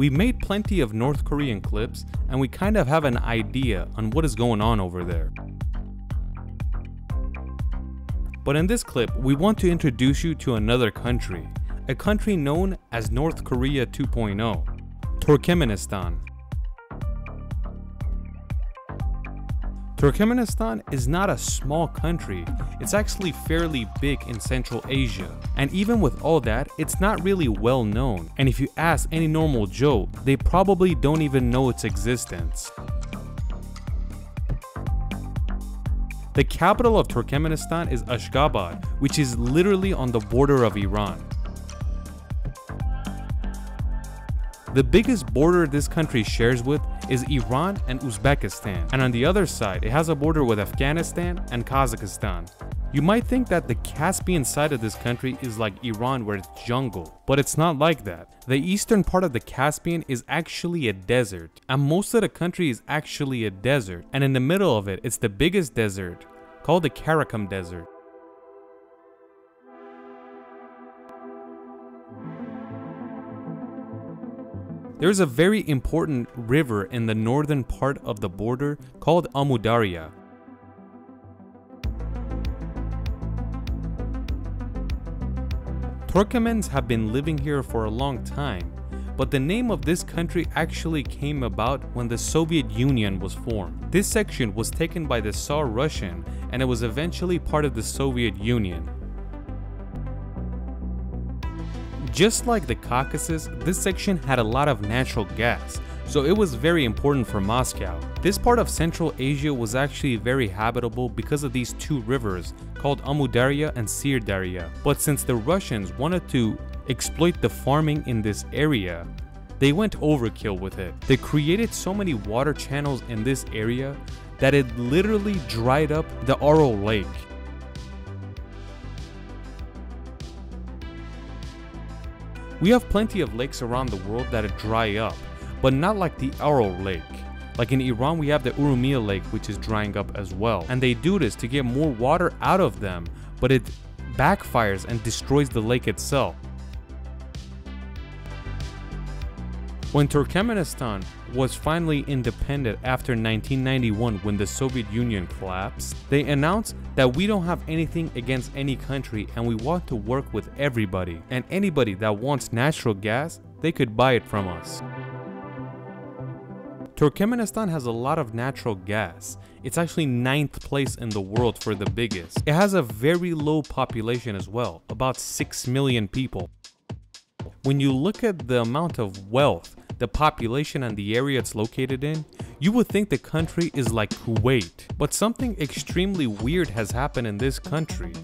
We made plenty of North Korean clips and we kind of have an idea on what is going on over there. But in this clip, we want to introduce you to another country, a country known as North Korea 2.0, Turkmenistan. Turkmenistan is not a small country, it's actually fairly big in Central Asia. And even with all that, it's not really well known. And if you ask any normal Joe, they probably don't even know its existence. The capital of Turkmenistan is Ashgabat, which is literally on the border of Iran. The biggest border this country shares with is Iran and Uzbekistan, and on the other side, it has a border with Afghanistan and Kazakhstan. You might think that the Caspian side of this country is like Iran where it's jungle, but it's not like that. The eastern part of the Caspian is actually a desert, and most of the country is actually a desert, and in the middle of it, it's the biggest desert, called the Karakum Desert. There's a very important river in the northern part of the border called Amudarya. Turkmens have been living here for a long time, but the name of this country actually came about when the Soviet Union was formed. This section was taken by the Tsar Russian and it was eventually part of the Soviet Union. Just like the Caucasus, this section had a lot of natural gas, so it was very important for Moscow. This part of Central Asia was actually very habitable because of these two rivers called Amudarya and Sirdarya. But since the Russians wanted to exploit the farming in this area, they went overkill with it. They created so many water channels in this area that it literally dried up the Aral Lake. We have plenty of lakes around the world that dry up, but not like the Aral Lake. Like in Iran, we have the Urumia Lake, which is drying up as well. And they do this to get more water out of them, but it backfires and destroys the lake itself. When Turkmenistan was finally independent after 1991 when the Soviet Union collapsed, they announced that we don't have anything against any country and we want to work with everybody. And anybody that wants natural gas, they could buy it from us. Turkmenistan has a lot of natural gas. It's actually ninth place in the world for the biggest. It has a very low population as well, about 6 million people. When you look at the amount of wealth the population and the area it's located in, you would think the country is like Kuwait. But something extremely weird has happened in this country.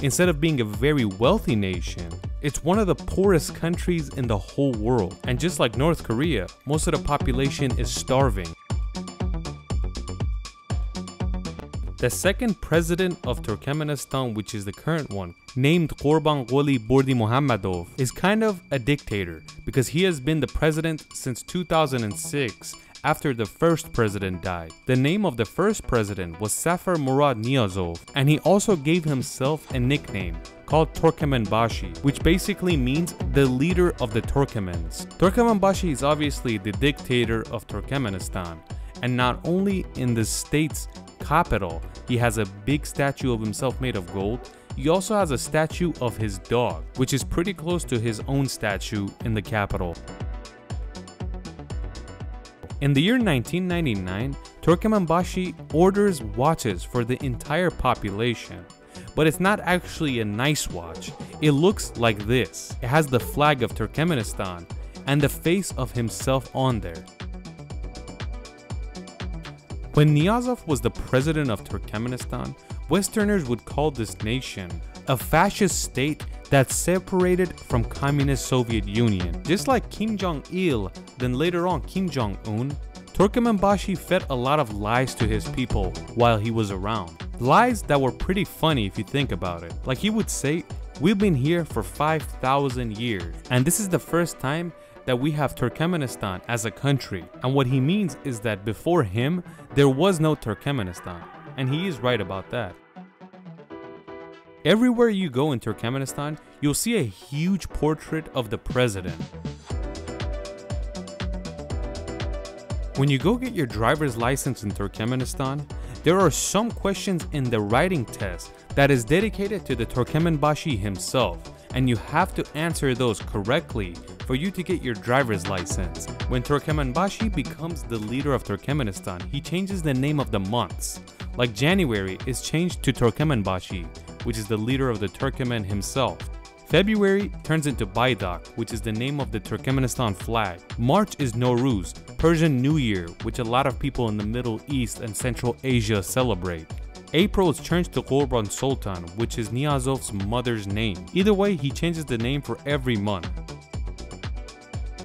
Instead of being a very wealthy nation, it's one of the poorest countries in the whole world. And just like North Korea, most of the population is starving. The second president of Turkmenistan, which is the current one, named Gurbanguly Berdimuhamedov, is kind of a dictator because he has been the president since 2006 after the first president died. The name of the first president was Saparmurat Niyazov, and he also gave himself a nickname called Turkmenbashi, which basically means the leader of the Turkmens. Turkmenbashi is obviously the dictator of Turkmenistan, and not only in the state's capital, he has a big statue of himself made of gold. He also has a statue of his dog, which is pretty close to his own statue in the capital. In the year 1999, Turkmenbashi orders watches for the entire population. But it's not actually a nice watch. It looks like this. It has the flag of Turkmenistan and the face of himself on there. When Niyazov was the president of Turkmenistan, Westerners would call this nation a fascist state that separated from communist Soviet Union. Just like Kim Jong-il, then later on Kim Jong-un, Turkmenbashi fed a lot of lies to his people while he was around. Lies that were pretty funny if you think about it. Like he would say, we've been here for 5,000 years, and this is the first time that we have Turkmenistan as a country. And what he means is that before him, there was no Turkmenistan. And he is right about that. Everywhere you go in Turkmenistan, you'll see a huge portrait of the president. When you go get your driver's license in Turkmenistan, there are some questions in the writing test that is dedicated to the Turkmenbashi himself, and you have to answer those correctly for you to get your driver's license. When Turkmenbashi becomes the leader of Turkmenistan, he changes the name of the months. Like January is changed to Turkmenbashi, which is the leader of the Turkmen himself. February turns into Baydak, which is the name of the Turkmenistan flag. March is Nowruz, Persian New Year, which a lot of people in the Middle East and Central Asia celebrate. April is changed to Qurban Sultan, which is Niyazov's mother's name. Either way, he changes the name for every month.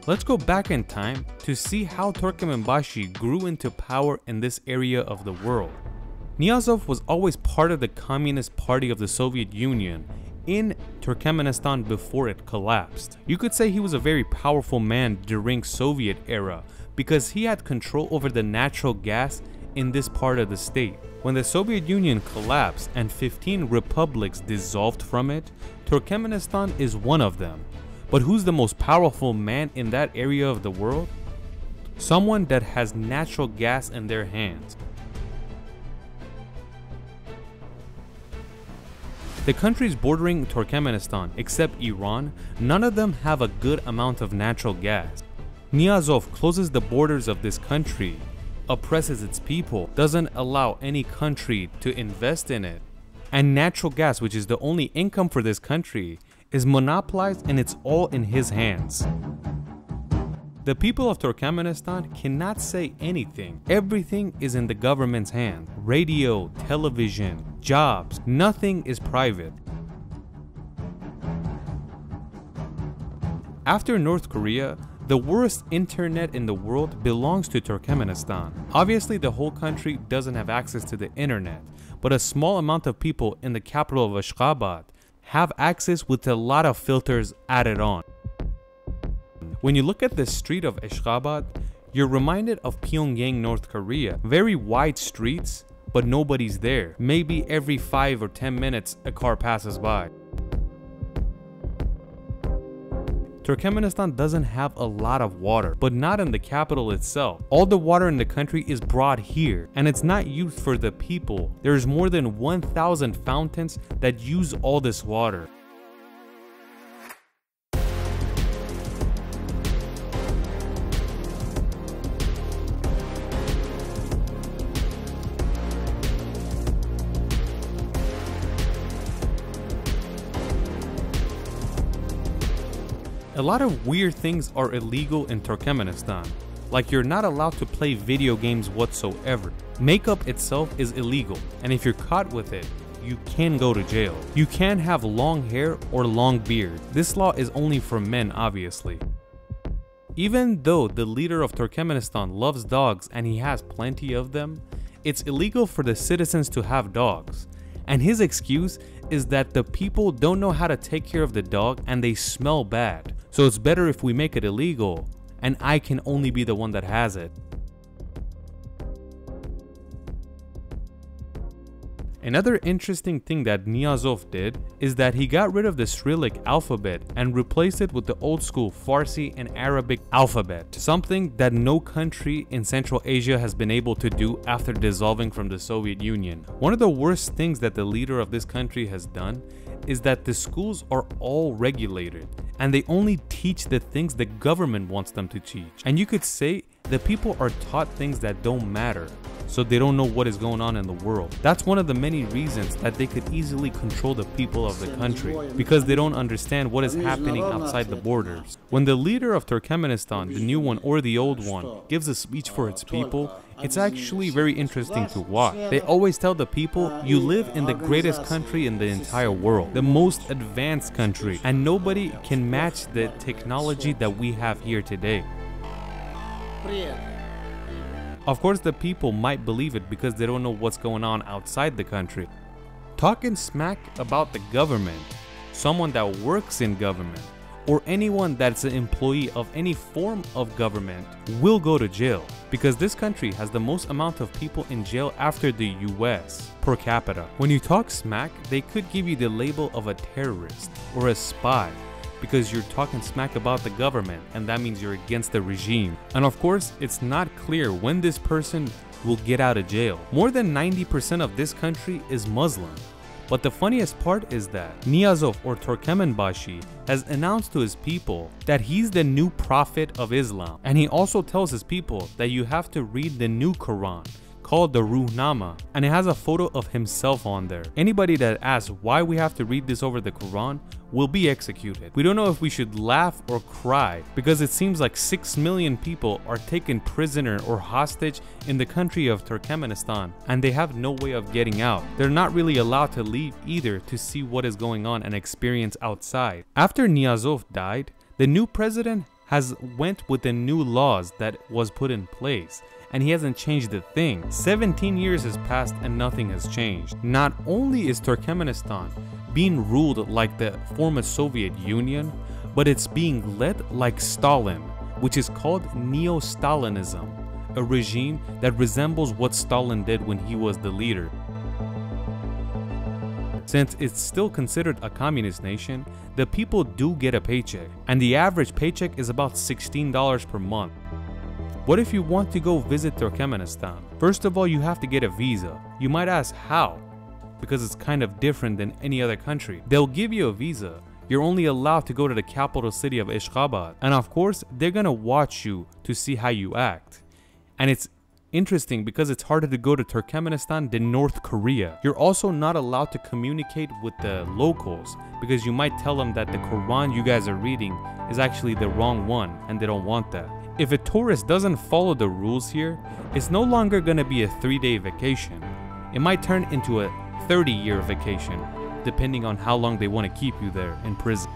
Let's go back in time to see how Turkmenbashi grew into power in this area of the world. Niyazov was always part of the Communist Party of the Soviet Union in Turkmenistan before it collapsed. You could say he was a very powerful man during Soviet era because he had control over the natural gas in this part of the state. When the Soviet Union collapsed and 15 republics dissolved from it, Turkmenistan is one of them. But who's the most powerful man in that area of the world? Someone that has natural gas in their hands. The countries bordering Turkmenistan, except Iran, none of them have a good amount of natural gas. Niyazov closes the borders of this country, oppresses its people, doesn't allow any country to invest in it. And natural gas, which is the only income for this country, is monopolized and it's all in his hands. The people of Turkmenistan cannot say anything. Everything is in the government's hand. Radio, television, jobs, nothing is private. After North Korea, the worst internet in the world belongs to Turkmenistan. Obviously, the whole country doesn't have access to the internet, but a small amount of people in the capital of Ashgabat have access with a lot of filters added on. When you look at the street of Ashgabat, you're reminded of Pyongyang, North Korea. Very wide streets, but nobody's there. Maybe every 5 or 10 minutes a car passes by. Turkmenistan doesn't have a lot of water, but not in the capital itself. All the water in the country is brought here, and it's not used for the people. There's more than 1,000 fountains that use all this water. A lot of weird things are illegal in Turkmenistan, like you're not allowed to play video games whatsoever. Makeup itself is illegal, and if you're caught with it, you can go to jail. You can have long hair or long beard. This law is only for men, obviously. Even though the leader of Turkmenistan loves dogs and he has plenty of them, it's illegal for the citizens to have dogs. And his excuse is that the people don't know how to take care of the dog and they smell bad. So it's better if we make it illegal and I can only be the one that has it. Another interesting thing that Niyazov did is that he got rid of the Cyrillic alphabet and replaced it with the old school Farsi and Arabic alphabet, something that no country in Central Asia has been able to do after dissolving from the Soviet Union. One of the worst things that the leader of this country has done is that the schools are all regulated and they only teach the things the government wants them to teach. And you could say the people are taught things that don't matter so they don't know what is going on in the world. That's one of the many reasons that they could easily control the people of the country because they don't understand what is happening outside the borders. When the leader of Turkmenistan, the new one or the old one, gives a speech for its people, it's actually very interesting to watch. They always tell the people, you live in the greatest country in the entire world, the most advanced country, and nobody can match the technology that we have here today. Of course, the people might believe it because they don't know what's going on outside the country. Talking smack about the government, someone that works in government, or anyone that's an employee of any form of government will go to jail because this country has the most amount of people in jail after the US per capita. When you talk smack, they could give you the label of a terrorist or a spy because you're talking smack about the government and that means you're against the regime. And of course, it's not clear when this person will get out of jail. More than 90% of this country is Muslim. But the funniest part is that Niyazov or Turkmenbashi has announced to his people that he's the new prophet of Islam. And he also tells his people that you have to read the new Quran called the Ruhnama and it has a photo of himself on there. Anybody that asks why we have to read this over the Quran will be executed. We don't know if we should laugh or cry because it seems like 6 million people are taken prisoner or hostage in the country of Turkmenistan and they have no way of getting out. They're not really allowed to leave either to see what is going on and experience outside. After Niyazov died, the new president has went with the new laws that was put in place and he hasn't changed a thing. 17 years has passed and nothing has changed. Not only is Turkmenistan being ruled like the former Soviet Union, but it's being led like Stalin, which is called Neo-Stalinism, a regime that resembles what Stalin did when he was the leader. Since it's still considered a communist nation, the people do get a paycheck, and the average paycheck is about $16 per month. What if you want to go visit Turkmenistan? First of all, you have to get a visa. You might ask how? Because it's kind of different than any other country. They'll give you a visa. You're only allowed to go to the capital city of Ashgabat. And of course, they're gonna watch you to see how you act. And it's interesting because it's harder to go to Turkmenistan than North Korea. You're also not allowed to communicate with the locals because you might tell them that the Quran you guys are reading is actually the wrong one and they don't want that. If a tourist doesn't follow the rules here, it's no longer gonna be a three day vacation. It might turn into a 30 year vacation, depending on how long they want to keep you there in prison.